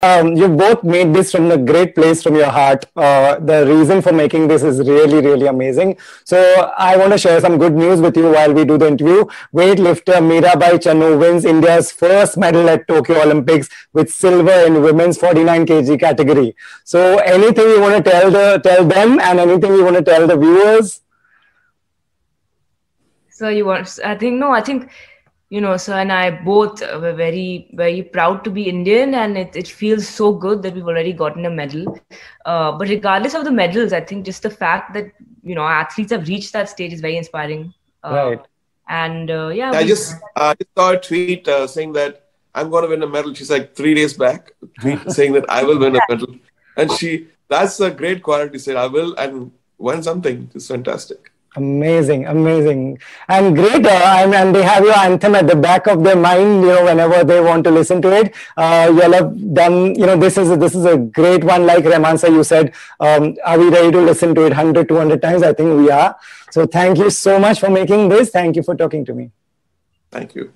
um, you both made this from a great place from your heart. Uh, the reason for making this is really, really amazing. So I want to share some good news with you while we do the interview. Weightlifter Mirabai Chanu wins India's first medal at Tokyo Olympics with silver in women's 49 kg category. So anything you want to tell the tell them and anything you want to tell the viewers? So you want? I think no. I think you know, so and I both were very, very proud to be Indian, and it, it feels so good that we've already gotten a medal. Uh, but regardless of the medals, I think just the fact that you know athletes have reached that stage is very inspiring. Uh, right. And uh, yeah, I just I just saw a tweet uh, saying that I'm going to win a medal. She's like three days back, tweet saying that I will win a medal, and she that's a great quality. Said I will and win something. It's fantastic. Amazing, amazing, and great. Uh, and, and they have your anthem at the back of their mind. You know, whenever they want to listen to it, uh, you'll have done. You know, this is a, this is a great one. Like Rahman sir, you said, um, are we ready to listen to it 100, 200 times? I think we are. So, thank you so much for making this. Thank you for talking to me. Thank you.